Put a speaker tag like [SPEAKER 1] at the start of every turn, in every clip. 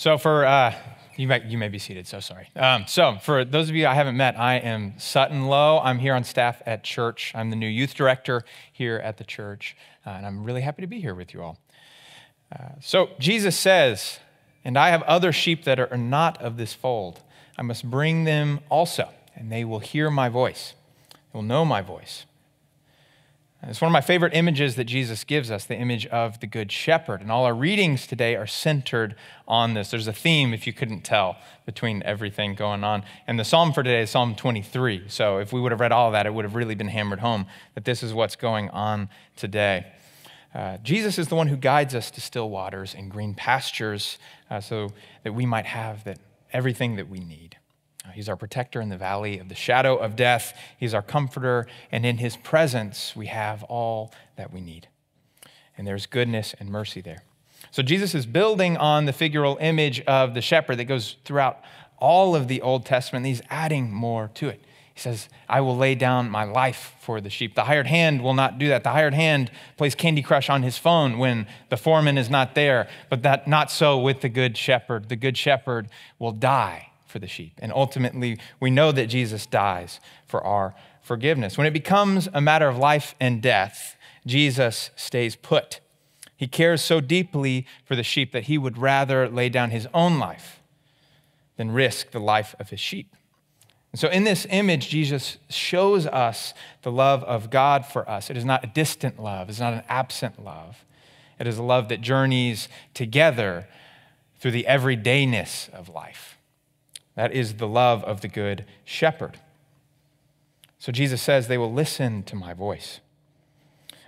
[SPEAKER 1] So for uh, you may you may be seated. So sorry. Um, so for those of you I haven't met, I am Sutton Lowe. I'm here on staff at church. I'm the new youth director here at the church, uh, and I'm really happy to be here with you all. Uh, so Jesus says, "And I have other sheep that are not of this fold. I must bring them also, and they will hear my voice. They will know my voice." It's one of my favorite images that Jesus gives us, the image of the Good Shepherd. And all our readings today are centered on this. There's a theme, if you couldn't tell, between everything going on. And the psalm for today is Psalm 23. So if we would have read all of that, it would have really been hammered home that this is what's going on today. Uh, Jesus is the one who guides us to still waters and green pastures uh, so that we might have that, everything that we need. He's our protector in the valley of the shadow of death. He's our comforter, and in his presence, we have all that we need. And there's goodness and mercy there. So Jesus is building on the figural image of the shepherd that goes throughout all of the Old Testament. He's adding more to it. He says, I will lay down my life for the sheep. The hired hand will not do that. The hired hand plays Candy Crush on his phone when the foreman is not there, but that not so with the good shepherd. The good shepherd will die for the sheep. And ultimately, we know that Jesus dies for our forgiveness. When it becomes a matter of life and death, Jesus stays put. He cares so deeply for the sheep that he would rather lay down his own life than risk the life of his sheep. And so, in this image, Jesus shows us the love of God for us. It is not a distant love, it's not an absent love. It is a love that journeys together through the everydayness of life. That is the love of the good shepherd. So Jesus says, They will listen to my voice.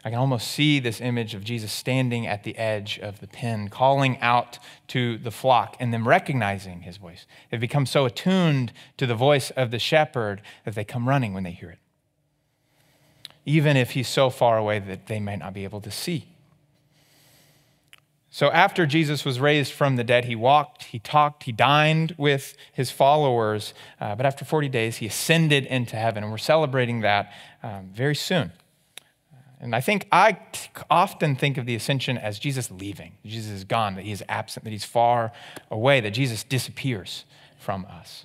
[SPEAKER 1] I can almost see this image of Jesus standing at the edge of the pen, calling out to the flock and them recognizing his voice. They've become so attuned to the voice of the shepherd that they come running when they hear it, even if he's so far away that they might not be able to see. So, after Jesus was raised from the dead, he walked, he talked, he dined with his followers. Uh, but after 40 days, he ascended into heaven. And we're celebrating that um, very soon. And I think I t- often think of the ascension as Jesus leaving. Jesus is gone, that he is absent, that he's far away, that Jesus disappears from us.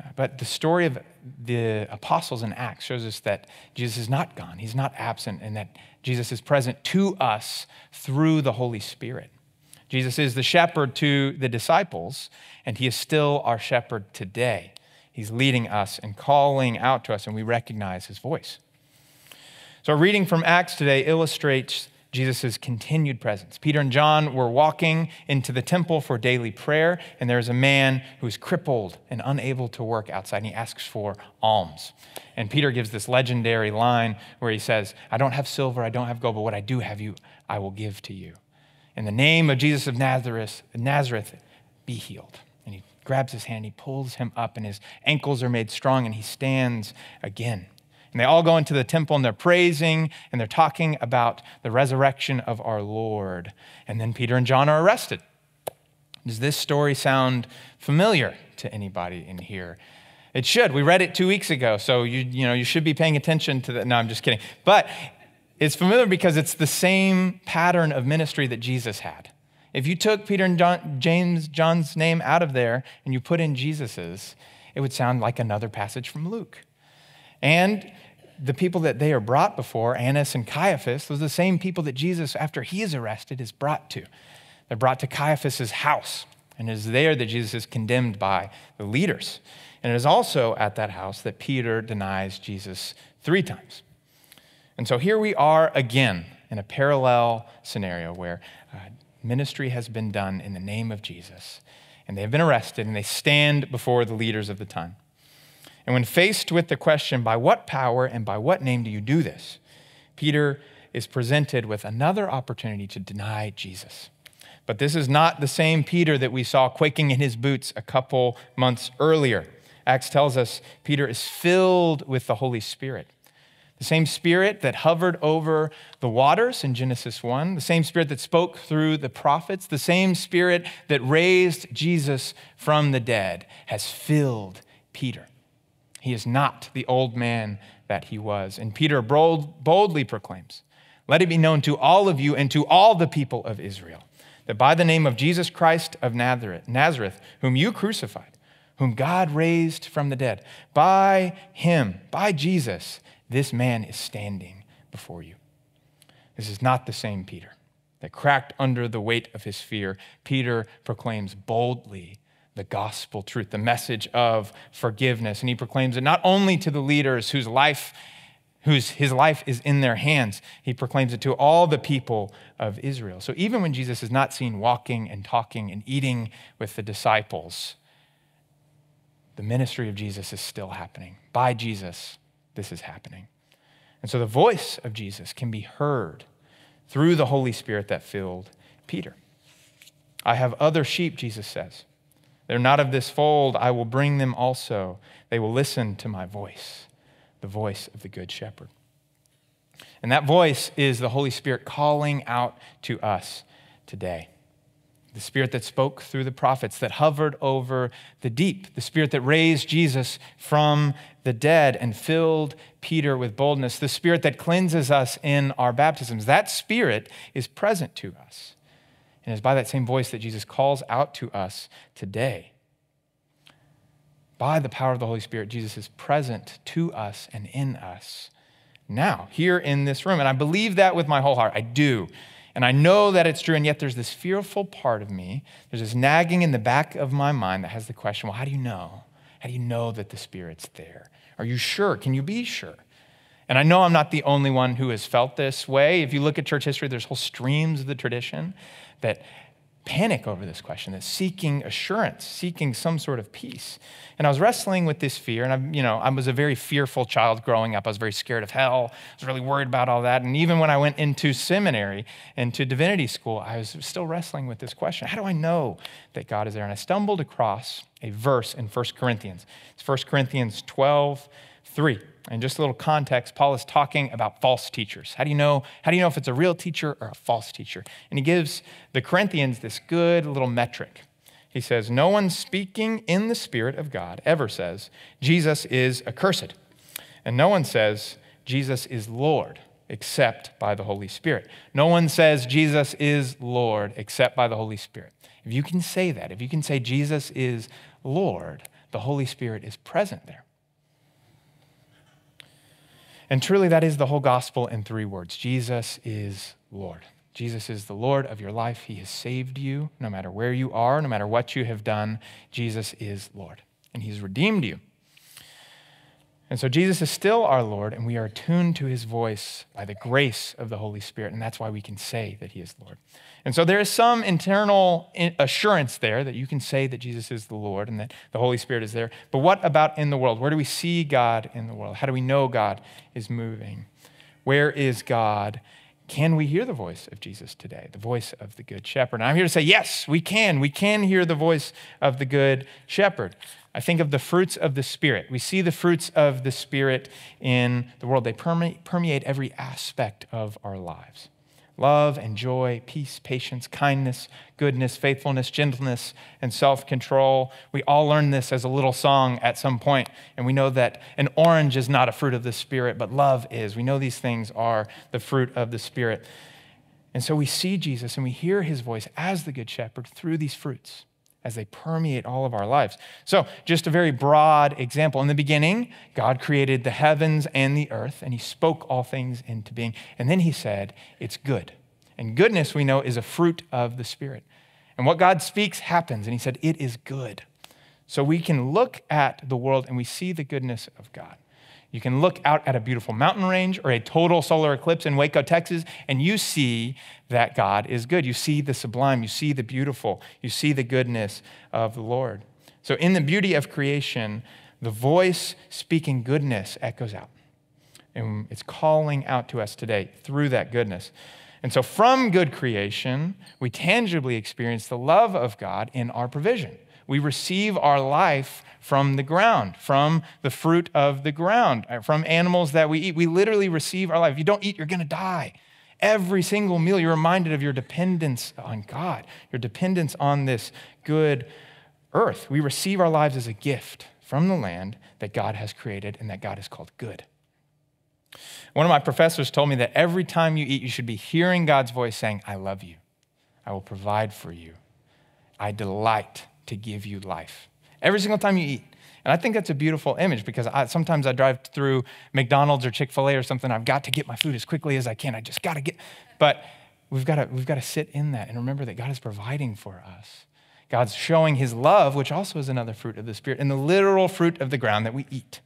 [SPEAKER 1] Uh, but the story of the apostles in Acts shows us that Jesus is not gone, he's not absent, and that Jesus is present to us through the Holy Spirit. Jesus is the shepherd to the disciples, and he is still our shepherd today. He's leading us and calling out to us, and we recognize his voice. So, our reading from Acts today illustrates Jesus' continued presence. Peter and John were walking into the temple for daily prayer, and there's a man who's crippled and unable to work outside, and he asks for alms. And Peter gives this legendary line where he says, I don't have silver, I don't have gold, but what I do have you, I will give to you. In the name of Jesus of Nazareth, Nazareth, be healed. And he grabs his hand, he pulls him up, and his ankles are made strong, and he stands again. And they all go into the temple and they're praising and they're talking about the resurrection of our Lord. And then Peter and John are arrested. Does this story sound familiar to anybody in here? It should. We read it two weeks ago, so you, you, know, you should be paying attention to that. No, I'm just kidding. But it's familiar because it's the same pattern of ministry that Jesus had. If you took Peter and John, James, John's name out of there and you put in Jesus's, it would sound like another passage from Luke. And the people that they are brought before, Annas and Caiaphas, those are the same people that Jesus, after he is arrested, is brought to. They're brought to Caiaphas's house, and it is there that Jesus is condemned by the leaders. And it is also at that house that Peter denies Jesus three times. And so here we are again in a parallel scenario where uh, ministry has been done in the name of Jesus, and they have been arrested, and they stand before the leaders of the time. And when faced with the question, by what power and by what name do you do this? Peter is presented with another opportunity to deny Jesus. But this is not the same Peter that we saw quaking in his boots a couple months earlier. Acts tells us Peter is filled with the Holy Spirit. The same Spirit that hovered over the waters in Genesis 1, the same Spirit that spoke through the prophets, the same Spirit that raised Jesus from the dead has filled Peter. He is not the old man that he was. And Peter bold, boldly proclaims, Let it be known to all of you and to all the people of Israel that by the name of Jesus Christ of Nazareth, Nazareth, whom you crucified, whom God raised from the dead, by him, by Jesus, this man is standing before you. This is not the same Peter that cracked under the weight of his fear. Peter proclaims boldly the gospel truth, the message of forgiveness. And he proclaims it not only to the leaders whose life whose his life is in their hands. He proclaims it to all the people of Israel. So even when Jesus is not seen walking and talking and eating with the disciples, the ministry of Jesus is still happening. By Jesus, this is happening. And so the voice of Jesus can be heard through the Holy Spirit that filled Peter. I have other sheep, Jesus says. They're not of this fold. I will bring them also. They will listen to my voice, the voice of the Good Shepherd. And that voice is the Holy Spirit calling out to us today. The Spirit that spoke through the prophets, that hovered over the deep, the Spirit that raised Jesus from the dead and filled Peter with boldness, the Spirit that cleanses us in our baptisms. That Spirit is present to us. And it's by that same voice that Jesus calls out to us today. By the power of the Holy Spirit, Jesus is present to us and in us now, here in this room. And I believe that with my whole heart. I do. And I know that it's true. And yet there's this fearful part of me, there's this nagging in the back of my mind that has the question well, how do you know? How do you know that the Spirit's there? Are you sure? Can you be sure? And I know I'm not the only one who has felt this way. If you look at church history, there's whole streams of the tradition that panic over this question, that seeking assurance, seeking some sort of peace. And I was wrestling with this fear, and I, you know, I was a very fearful child growing up. I was very scared of hell. I was really worried about all that. And even when I went into seminary, into divinity school, I was still wrestling with this question: How do I know that God is there? And I stumbled across a verse in 1 Corinthians. It's 1 Corinthians 12, 3. And just a little context, Paul is talking about false teachers. How do you know? How do you know if it's a real teacher or a false teacher? And he gives the Corinthians this good little metric. He says, No one speaking in the Spirit of God ever says, Jesus is accursed. And no one says, Jesus is Lord, except by the Holy Spirit. No one says, Jesus is Lord, except by the Holy Spirit. If you can say that, if you can say Jesus is Lord, the Holy Spirit is present there. And truly, that is the whole gospel in three words Jesus is Lord. Jesus is the Lord of your life. He has saved you no matter where you are, no matter what you have done. Jesus is Lord, and He's redeemed you. And so Jesus is still our Lord, and we are attuned to his voice by the grace of the Holy Spirit, and that's why we can say that he is Lord. And so there is some internal assurance there that you can say that Jesus is the Lord and that the Holy Spirit is there. But what about in the world? Where do we see God in the world? How do we know God is moving? Where is God? Can we hear the voice of Jesus today, the voice of the Good Shepherd? And I'm here to say, yes, we can. We can hear the voice of the Good Shepherd. I think of the fruits of the Spirit. We see the fruits of the Spirit in the world, they permeate every aspect of our lives love and joy, peace, patience, kindness, goodness, faithfulness, gentleness, and self control. We all learn this as a little song at some point, and we know that an orange is not a fruit of the Spirit, but love is. We know these things are the fruit of the Spirit. And so we see Jesus and we hear his voice as the Good Shepherd through these fruits as they permeate all of our lives. So, just a very broad example. In the beginning, God created the heavens and the earth, and He spoke all things into being. And then He said, It's good. And goodness, we know, is a fruit of the Spirit. And what God speaks happens, and He said, It is good. So, we can look at the world and we see the goodness of God. You can look out at a beautiful mountain range or a total solar eclipse in Waco, Texas, and you see that God is good. You see the sublime, you see the beautiful, you see the goodness of the Lord. So, in the beauty of creation, the voice speaking goodness echoes out. And it's calling out to us today through that goodness. And so, from good creation, we tangibly experience the love of God in our provision. We receive our life from the ground, from the fruit of the ground, uh, from animals that we eat. We literally receive our life. If you don't eat, you're going to die. Every single meal, you're reminded of your dependence on God, your dependence on this good earth. We receive our lives as a gift from the land that God has created and that God has called good. One of my professors told me that every time you eat, you should be hearing God's voice saying, I love you. I will provide for you. I delight to give you life. Every single time you eat. And I think that's a beautiful image because I, sometimes I drive through McDonald's or Chick fil A or something. I've got to get my food as quickly as I can. I just got to get. But we've got to, we've got to sit in that and remember that God is providing for us. God's showing his love, which also is another fruit of the Spirit, and the literal fruit of the ground that we eat.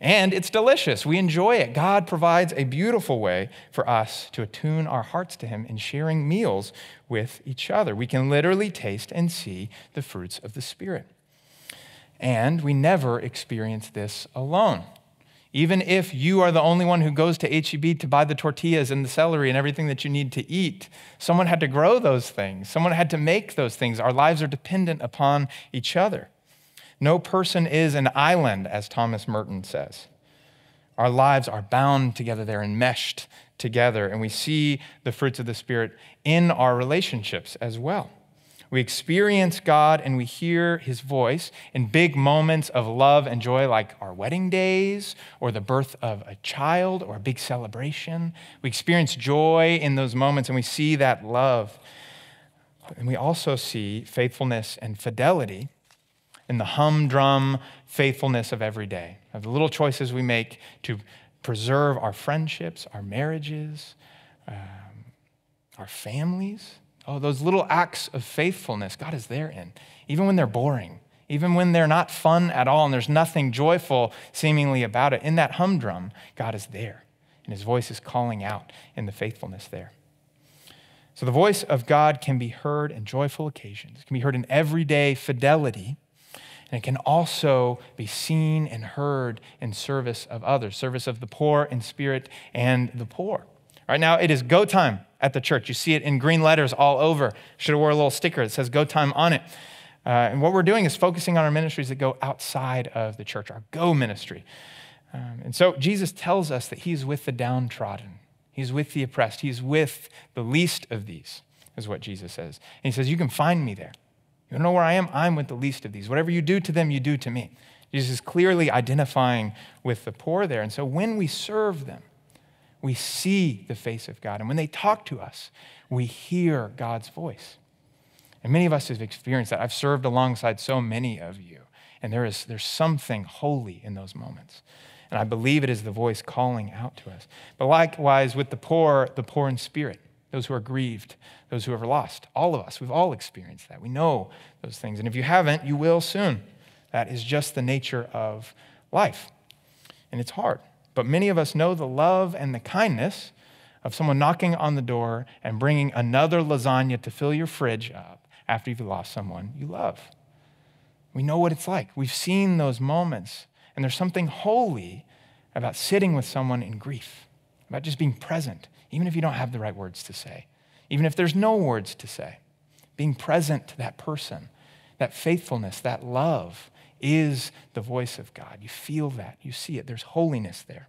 [SPEAKER 1] And it's delicious. We enjoy it. God provides a beautiful way for us to attune our hearts to Him in sharing meals with each other. We can literally taste and see the fruits of the Spirit. And we never experience this alone. Even if you are the only one who goes to HEB to buy the tortillas and the celery and everything that you need to eat, someone had to grow those things. Someone had to make those things. Our lives are dependent upon each other. No person is an island, as Thomas Merton says. Our lives are bound together, they're enmeshed together, and we see the fruits of the Spirit in our relationships as well. We experience God and we hear his voice in big moments of love and joy, like our wedding days or the birth of a child or a big celebration. We experience joy in those moments and we see that love. And we also see faithfulness and fidelity in the humdrum faithfulness of every day, of the little choices we make to preserve our friendships, our marriages, um, our families. Oh, those little acts of faithfulness, God is there in, even when they're boring, even when they're not fun at all and there's nothing joyful seemingly about it. In that humdrum, God is there, and his voice is calling out in the faithfulness there. So the voice of God can be heard in joyful occasions, it can be heard in everyday fidelity and it can also be seen and heard in service of others, service of the poor in spirit and the poor. Right now, it is go time at the church. You see it in green letters all over. Should have wore a little sticker that says go time on it. Uh, and what we're doing is focusing on our ministries that go outside of the church, our go ministry. Um, and so Jesus tells us that he's with the downtrodden, he's with the oppressed, he's with the least of these, is what Jesus says. And he says, You can find me there. You don't know where I am? I'm with the least of these. Whatever you do to them, you do to me. Jesus is clearly identifying with the poor there. And so when we serve them, we see the face of God. And when they talk to us, we hear God's voice. And many of us have experienced that. I've served alongside so many of you, and there is there's something holy in those moments. And I believe it is the voice calling out to us. But likewise, with the poor, the poor in spirit, those who are grieved, those who have lost. All of us, we've all experienced that. We know those things. And if you haven't, you will soon. That is just the nature of life. And it's hard. But many of us know the love and the kindness of someone knocking on the door and bringing another lasagna to fill your fridge up after you've lost someone you love. We know what it's like. We've seen those moments. And there's something holy about sitting with someone in grief, about just being present even if you don't have the right words to say, even if there's no words to say. Being present to that person, that faithfulness, that love is the voice of God. You feel that, you see it. There's holiness there.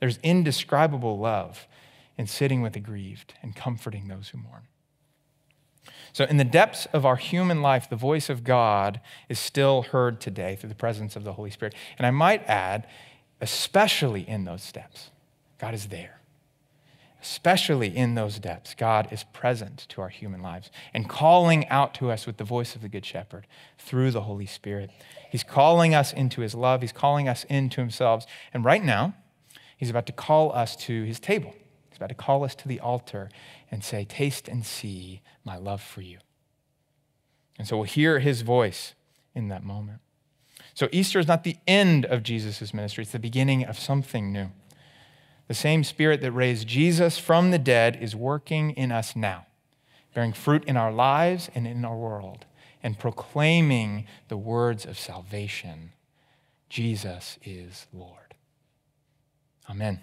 [SPEAKER 1] There's indescribable love in sitting with the grieved and comforting those who mourn. So, in the depths of our human life, the voice of God is still heard today through the presence of the Holy Spirit. And I might add, especially in those steps, God is there especially in those depths, God is present to our human lives and calling out to us with the voice of the Good Shepherd through the Holy Spirit. He's calling us into his love, he's calling us into himself. And right now, he's about to call us to his table. He's about to call us to the altar and say, Taste and see my love for you. And so we'll hear his voice in that moment. So Easter is not the end of Jesus' ministry, it's the beginning of something new. The same Spirit that raised Jesus from the dead is working in us now, bearing fruit in our lives and in our world, and proclaiming the words of salvation Jesus is Lord. Amen.